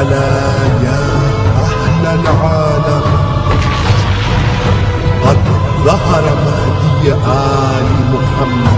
ألا يا أهل العالم. قد ظهر مهدي آل محمد